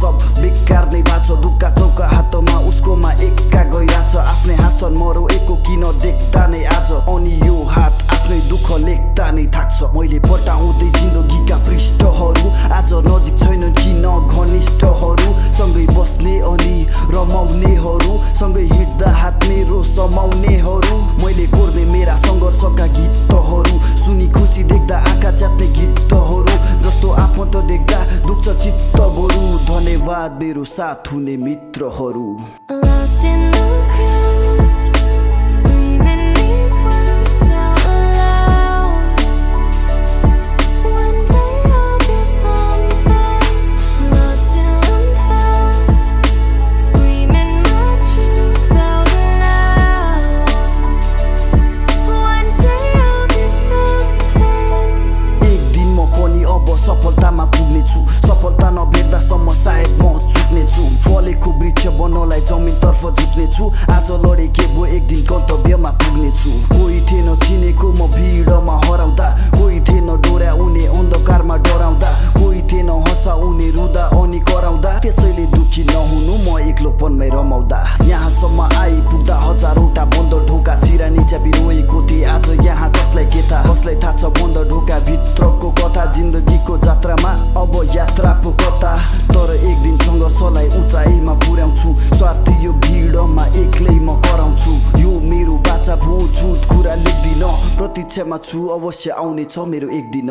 Olsam मेरो साथ हुने मित्रहरू बाँच्नेछु आज लडेके भयो एक दिन गन्तव्यमा पुग्नेछु कोही थिएन चिनेको म भिडमा हराउँदा कोही थिएन डोर्याउने अन्धकारमा डराउँदा कोही थिएन हँसाउने रुँदा अनि कराउँदा त्यसैले दुखी नहुनु म एक्लोपनमै रमाउँदा यहाँसम्म प्रतीक्षामा छु अवश्य आउने छ मेरो एक दिन